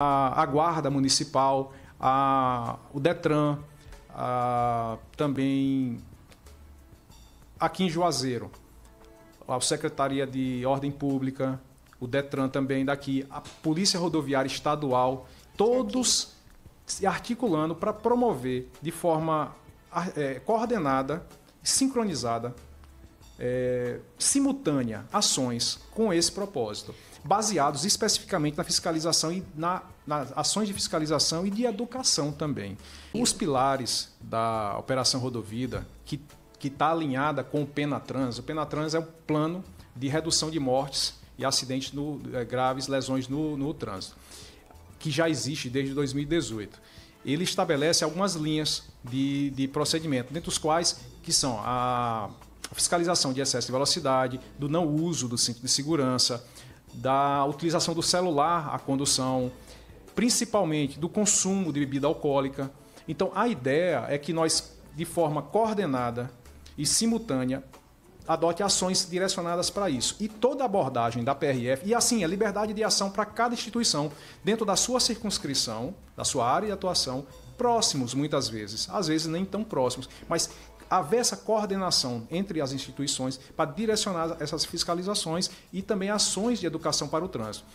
a, a Guarda Municipal, a, o Detran, a, também aqui em Juazeiro, a Secretaria de Ordem Pública, o Detran também daqui, a Polícia Rodoviária Estadual, todos se articulando para promover de forma é, coordenada, sincronizada, é, simultânea ações com esse propósito, baseados especificamente na fiscalização e na, nas ações de fiscalização e de educação também. Os pilares da Operação Rodovida, que está alinhada com o Penatrans, o Penatrans é um plano de redução de mortes e acidentes no, é, graves, lesões no, no trânsito, que já existe desde 2018 ele estabelece algumas linhas de, de procedimento, dentre os quais que são a fiscalização de excesso de velocidade, do não uso do cinto de segurança, da utilização do celular à condução, principalmente do consumo de bebida alcoólica. Então, a ideia é que nós, de forma coordenada e simultânea, adote ações direcionadas para isso. E toda abordagem da PRF, e assim, a liberdade de ação para cada instituição, dentro da sua circunscrição, da sua área de atuação, próximos muitas vezes, às vezes nem tão próximos, mas haver essa coordenação entre as instituições para direcionar essas fiscalizações e também ações de educação para o trânsito.